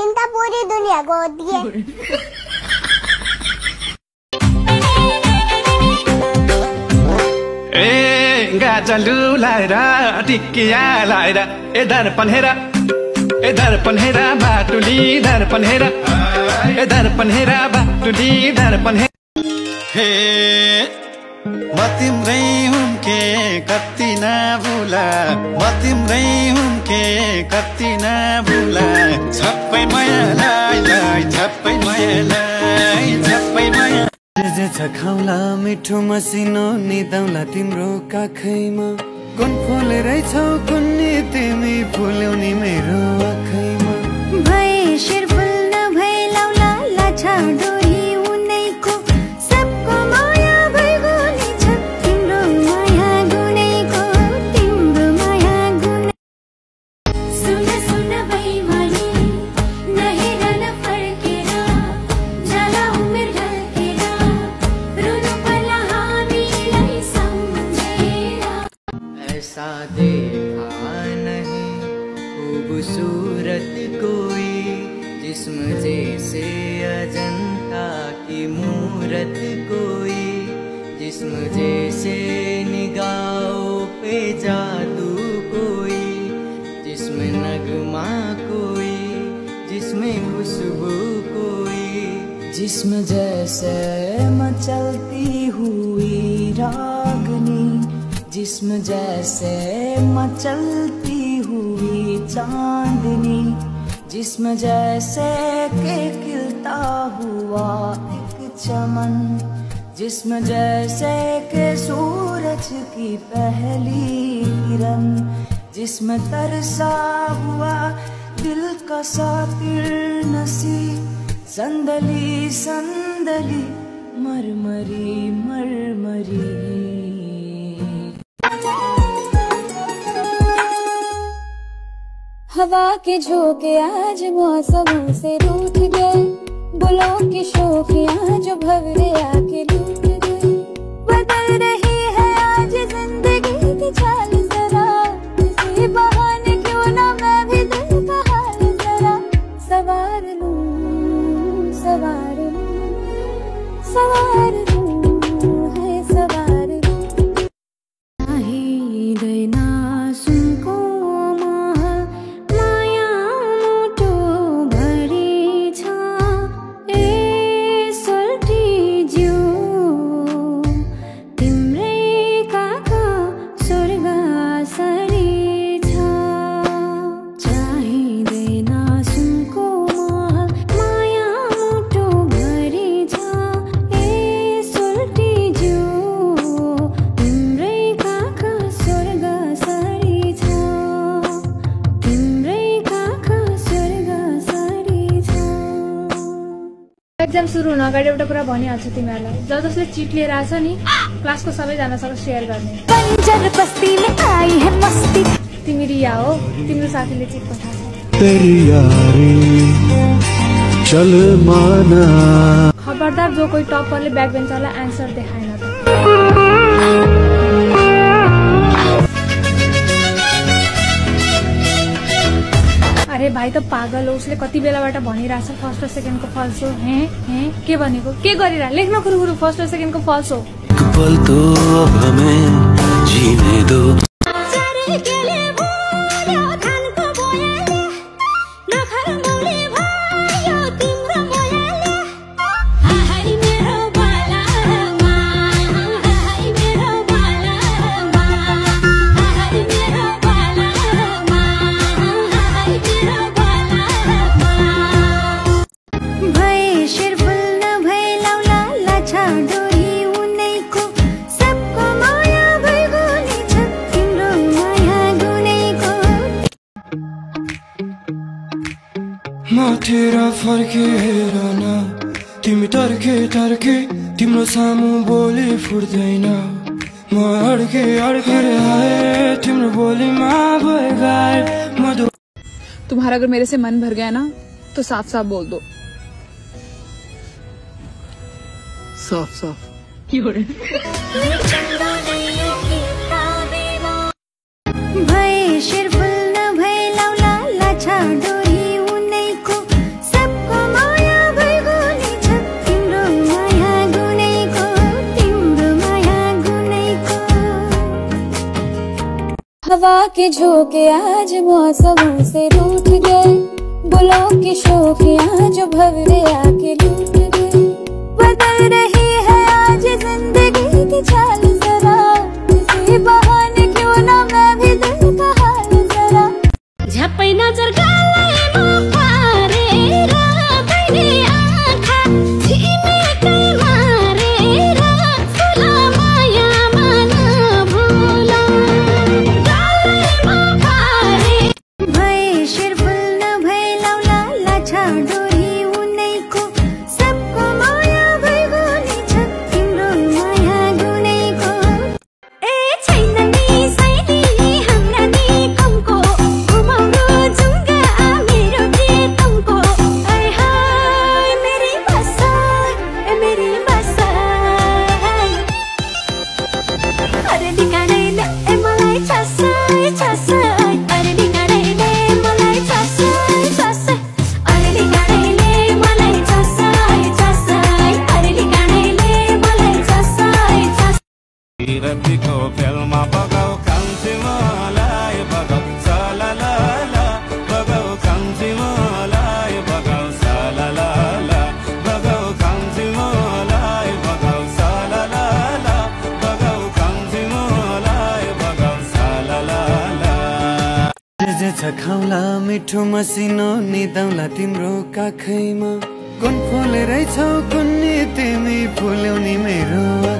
चिंता पूरी दुनिया को होती है। ए गाजलु लाएर टिकिया लाएर ए दर्पण हेर ए दर्पण हेर बाटुली दर्पण हेर ए दर्पण हेर बाटुली दर्पण हेर हे म तिम्रै कति नभुला म तिम्रै हुन्के कति नभुला? छप्पै मायालाई लाई, छप्पै मायालाई छप्पै माया। जे छ खाउला मिठो मसिनो निदाउला तिम्रो काखैमा। कुन फुल रहेछौ कुन्नी तिमी फुल्याउने मेरो आँखैमा ऐसा देखा नहीं, खूबसूरत कोई जिस्म जैसे अजंता की मूरत कोई जिस्म जैसे निगाहों पे जादू कोई जिसमें नगमा कोई जिसमें खुशबू कोई जिस्म जैसे मचलती हुई रागनी जिस्म जैसे मचलती हुई चांदनी, जिस्म जैसे के खिलता हुआ एक चमन, जिस्म जैसे के सूरज की पहली किरण, जिस्म तरसा हुआ दिल का सातिर नसी संदली संदली मरमरी मरमरी। हवा के झोंके आज मौसमों से रूठ गए। गुलों की शोखियाँ जो भवरे आके लूट गई। बदल रही है आज ज़िंदगी की चाल जरा। किसी बहाने क्यों ना मैं भी दिल का हाल जरा। सवार लूँ सवार लूँ सवार लूँ। एक्जाम सुरु हुन अगाडि एउटा कुरा भनिहाल्छु तिमीहरूलाई। जब जसले चिट लिएर आछ नि क्लासको सबैजनासँग सेयर गर्ने। बंजर बस्ती में आई है मस्ती। तिमी रिया हो तिम्रो साथीले चिट पठाएको। तेरी यारी चल माना। खबरदार जो कोही टप्परले ब्याक बेन्चरलाई एन्सर देखाएन त। अरे भाइ त पागल हो उसले कति बेलाबाट भनिरहेछ फर्स्ट र सेकेन्डको फल्स हो। हे हे के भनेको? के गरिरह? लेख्न कुरो फर्स्ट र सेकेन्डको फल्स हो। माथेर फर्केर न तिमी तर्के तर्के तिम्रो सामु बोली फुट्दैन म अड्के अड्केर आए तिम्रो बोलीमा मधु तुम्हारा अगर मेरे से मन भर गया ना तो साफ़ साफ़ बोल दो। साफ़ साफ़ भए के झोंके आज मौसमों से रूठ गए। बुलों की शोके आज भवरे आके लूट गए छसाई रतिको फेलमा बगाउ कान्छी मलाई बगाउ सलाला बगाउ कान्छी मलाई बगाउ सलाला बगाउ कान्छी मलाई बगाउ जे छ खाउला मिठो मसिनो निदाउला तिम्रो काखैमा कुन फुलेरै छौ कुन्नी तिमी फुल्याउने मेरो